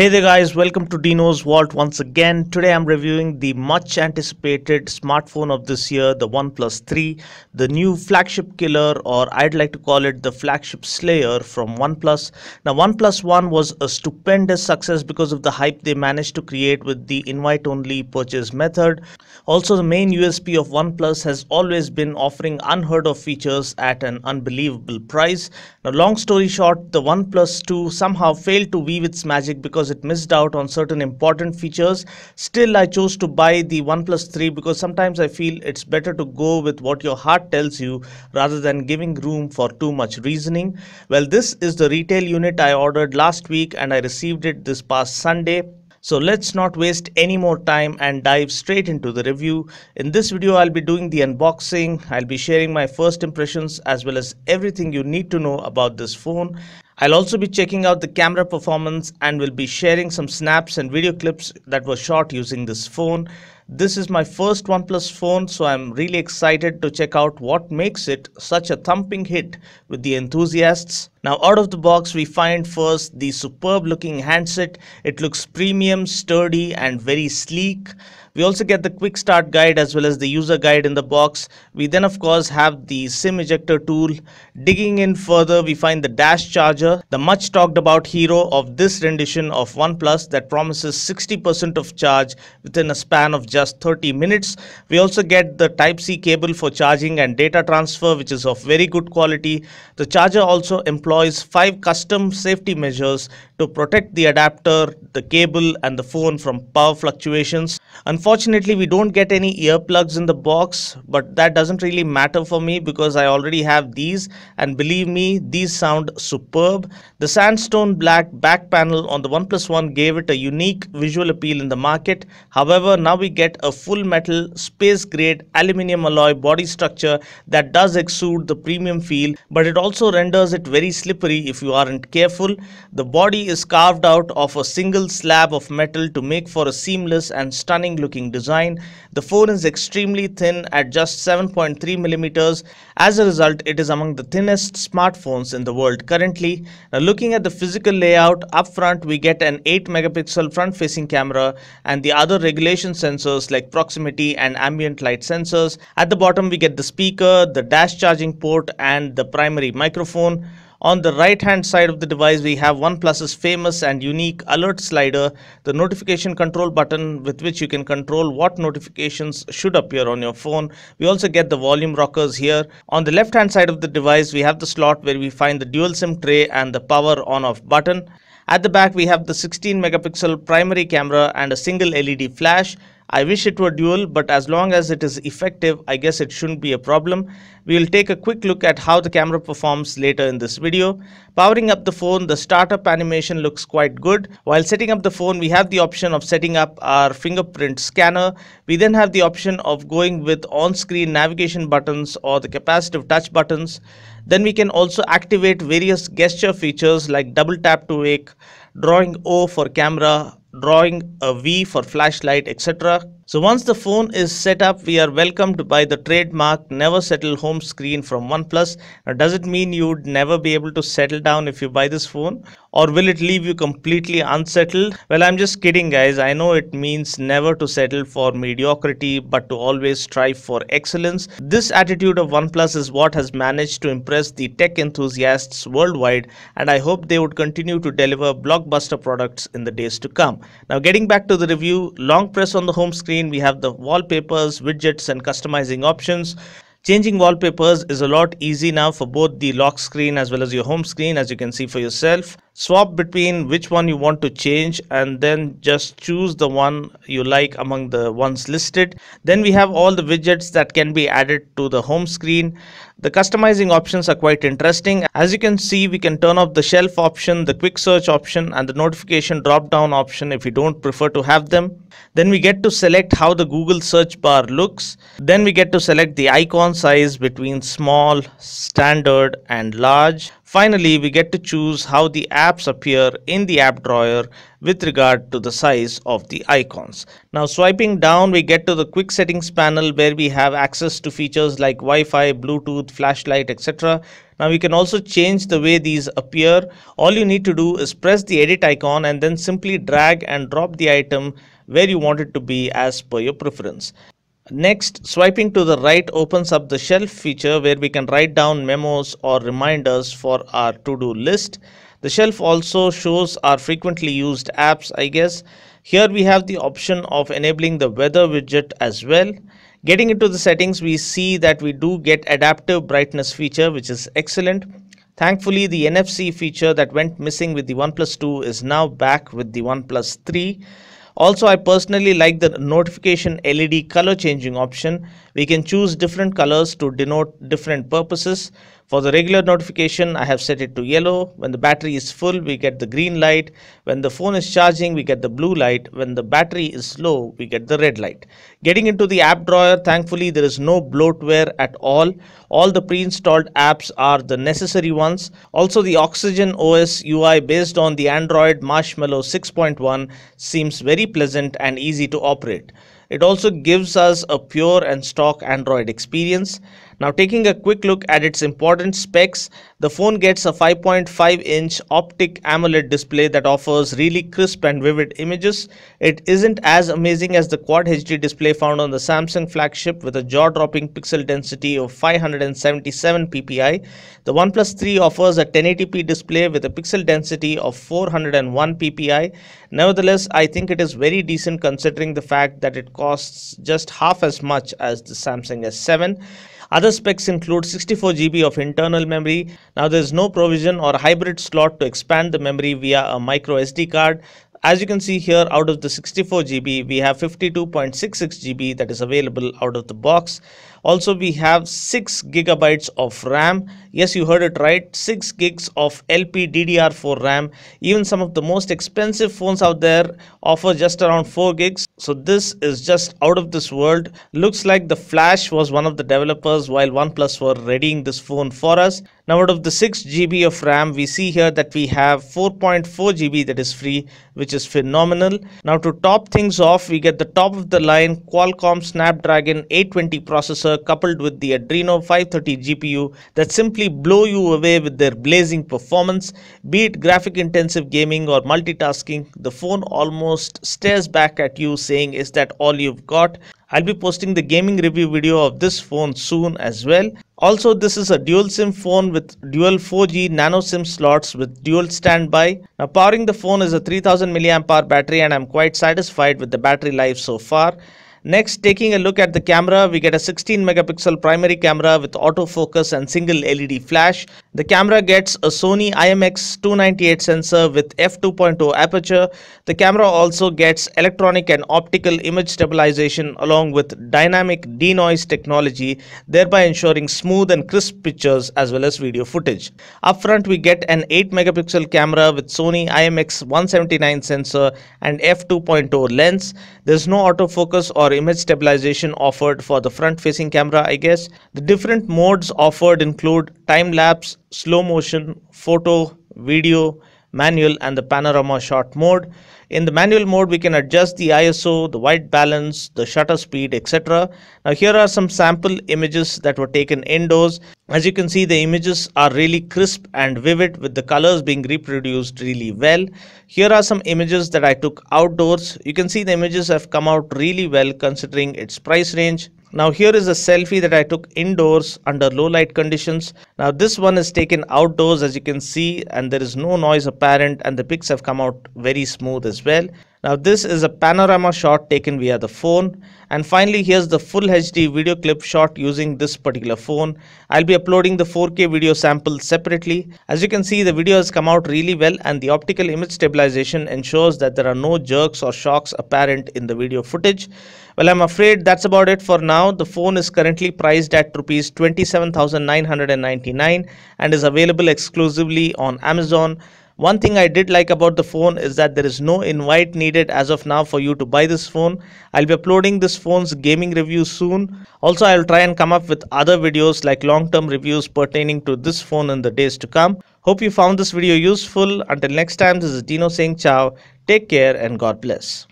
Hey there guys, welcome to Dino's Vault once again. Today I'm reviewing the much anticipated smartphone of this year, the OnePlus 3, the new flagship killer or I'd like to call it the flagship slayer from OnePlus. Now OnePlus 1 was a stupendous success because of the hype they managed to create with the invite only purchase method. Also the main USP of OnePlus has always been offering unheard of features at an unbelievable price. Now long story short, the OnePlus 2 somehow failed to weave its magic because because it missed out on certain important features. Still, I chose to buy the OnePlus 3 because sometimes I feel it's better to go with what your heart tells you rather than giving room for too much reasoning. Well, this is the retail unit I ordered last week and I received it this past Sunday. So let's not waste any more time and dive straight into the review. In this video, I'll be doing the unboxing. I'll be sharing my first impressions as well as everything you need to know about this phone. I'll also be checking out the camera performance and will be sharing some snaps and video clips that were shot using this phone. This is my first OnePlus phone so I'm really excited to check out what makes it such a thumping hit with the enthusiasts. Now out of the box we find first the superb looking handset. It looks premium, sturdy and very sleek. We also get the quick start guide as well as the user guide in the box. We then of course have the SIM ejector tool. Digging in further we find the dash charger, the much talked about hero of this rendition of OnePlus that promises 60% of charge within a span of just 30 minutes. We also get the Type-C cable for charging and data transfer which is of very good quality. The charger also employs 5 custom safety measures to protect the adapter, the cable and the phone from power fluctuations. Unfortunately, we don't get any earplugs in the box, but that doesn't really matter for me because I already have these and believe me, these sound superb. The sandstone black back panel on the OnePlus One gave it a unique visual appeal in the market. However, now we get a full metal space grade aluminium alloy body structure that does exude the premium feel, but it also renders it very slippery if you aren't careful. The body is carved out of a single slab of metal to make for a seamless and stunning looking design. The phone is extremely thin at just 7.3 millimeters. As a result, it is among the thinnest smartphones in the world currently. Now, looking at the physical layout, up front we get an 8 megapixel front facing camera and the other regulation sensors like proximity and ambient light sensors. At the bottom we get the speaker, the dash charging port and the primary microphone. On the right hand side of the device, we have OnePlus's famous and unique alert slider, the notification control button with which you can control what notifications should appear on your phone. We also get the volume rockers here. On the left hand side of the device, we have the slot where we find the dual SIM tray and the power on off button. At the back, we have the 16 megapixel primary camera and a single LED flash. I wish it were dual, but as long as it is effective, I guess it shouldn't be a problem. We will take a quick look at how the camera performs later in this video. Powering up the phone, the startup animation looks quite good. While setting up the phone, we have the option of setting up our fingerprint scanner. We then have the option of going with on-screen navigation buttons or the capacitive touch buttons. Then we can also activate various gesture features like double tap to wake, drawing O for camera, drawing a V for flashlight, etc. So once the phone is set up, we are welcomed by the trademark never settle home screen from OnePlus. Now, does it mean you'd never be able to settle down if you buy this phone? Or will it leave you completely unsettled? Well, I'm just kidding guys. I know it means never to settle for mediocrity, but to always strive for excellence. This attitude of OnePlus is what has managed to impress the tech enthusiasts worldwide and I hope they would continue to deliver blockbuster products in the days to come. Now getting back to the review, long press on the home screen screen we have the wallpapers widgets and customizing options Changing wallpapers is a lot easy now for both the lock screen as well as your home screen as you can see for yourself. Swap between which one you want to change and then just choose the one you like among the ones listed. Then we have all the widgets that can be added to the home screen. The customizing options are quite interesting. As you can see, we can turn off the shelf option, the quick search option and the notification drop down option if you don't prefer to have them. Then we get to select how the Google search bar looks. Then we get to select the icon size between small, standard and large. Finally, we get to choose how the apps appear in the app drawer with regard to the size of the icons. Now swiping down, we get to the quick settings panel where we have access to features like Wi-Fi, Bluetooth, flashlight, etc. Now we can also change the way these appear. All you need to do is press the edit icon and then simply drag and drop the item where you want it to be as per your preference. Next, swiping to the right opens up the shelf feature where we can write down memos or reminders for our to-do list. The shelf also shows our frequently used apps, I guess. Here we have the option of enabling the weather widget as well. Getting into the settings, we see that we do get adaptive brightness feature, which is excellent. Thankfully, the NFC feature that went missing with the OnePlus 2 is now back with the OnePlus 3. Also, I personally like the notification LED color changing option. We can choose different colors to denote different purposes. For the regular notification, I have set it to yellow. When the battery is full, we get the green light. When the phone is charging, we get the blue light. When the battery is low, we get the red light. Getting into the app drawer, thankfully, there is no bloatware at all. All the pre-installed apps are the necessary ones. Also, the Oxygen OS UI based on the Android Marshmallow 6.1 seems very pleasant and easy to operate. It also gives us a pure and stock Android experience. Now taking a quick look at its important specs, the phone gets a 5.5 inch optic AMOLED display that offers really crisp and vivid images. It isn't as amazing as the Quad HD display found on the Samsung flagship with a jaw-dropping pixel density of 577 ppi. The OnePlus 3 offers a 1080p display with a pixel density of 401 ppi. Nevertheless, I think it is very decent considering the fact that it costs just half as much as the Samsung S7. Other specs include 64GB of internal memory. Now there is no provision or hybrid slot to expand the memory via a micro SD card. As you can see here out of the 64GB we have 52.66GB that is available out of the box. Also we have 6 gigabytes of RAM. Yes you heard it right 6 gigs of LPDDR4 RAM. Even some of the most expensive phones out there offer just around 4 gigs. So this is just out of this world. Looks like the Flash was one of the developers while OnePlus were readying this phone for us. Now out of the 6 GB of RAM we see here that we have 4.4 GB that is free which is phenomenal. Now to top things off we get the top of the line Qualcomm Snapdragon 820 processor processor coupled with the Adreno 530 GPU that simply blow you away with their blazing performance. Be it graphic intensive gaming or multitasking, the phone almost stares back at you saying, Is that all you've got? I'll be posting the gaming review video of this phone soon as well. Also, this is a dual SIM phone with dual 4G nano SIM slots with dual standby. Now, powering the phone is a 3000 mAh battery and I'm quite satisfied with the battery life so far. Next, taking a look at the camera, we get a 16 megapixel primary camera with autofocus and single LED flash. The camera gets a Sony IMX298 sensor with f2.0 aperture. The camera also gets electronic and optical image stabilization along with dynamic denoise technology, thereby ensuring smooth and crisp pictures as well as video footage. Up front, we get an 8 megapixel camera with Sony IMX179 sensor and f2.0 lens. There's no autofocus or image stabilization offered for the front facing camera I guess. The different modes offered include time lapse, slow motion, photo, video, manual and the panorama shot mode. In the manual mode, we can adjust the ISO, the white balance, the shutter speed, etc. Now here are some sample images that were taken indoors. As you can see, the images are really crisp and vivid with the colors being reproduced really well. Here are some images that I took outdoors. You can see the images have come out really well considering its price range. Now here is a selfie that I took indoors under low light conditions. Now this one is taken outdoors as you can see and there is no noise apparent and the pics have come out very smooth as well. Now this is a panorama shot taken via the phone and finally here's the full HD video clip shot using this particular phone. I'll be uploading the 4K video sample separately. As you can see the video has come out really well and the optical image stabilization ensures that there are no jerks or shocks apparent in the video footage. Well I'm afraid that's about it for now. The phone is currently priced at rupees 27,999 and is available exclusively on Amazon. One thing I did like about the phone is that there is no invite needed as of now for you to buy this phone. I'll be uploading this phone's gaming review soon. Also, I'll try and come up with other videos like long-term reviews pertaining to this phone in the days to come. Hope you found this video useful. Until next time, this is Dino saying ciao. Take care and God bless.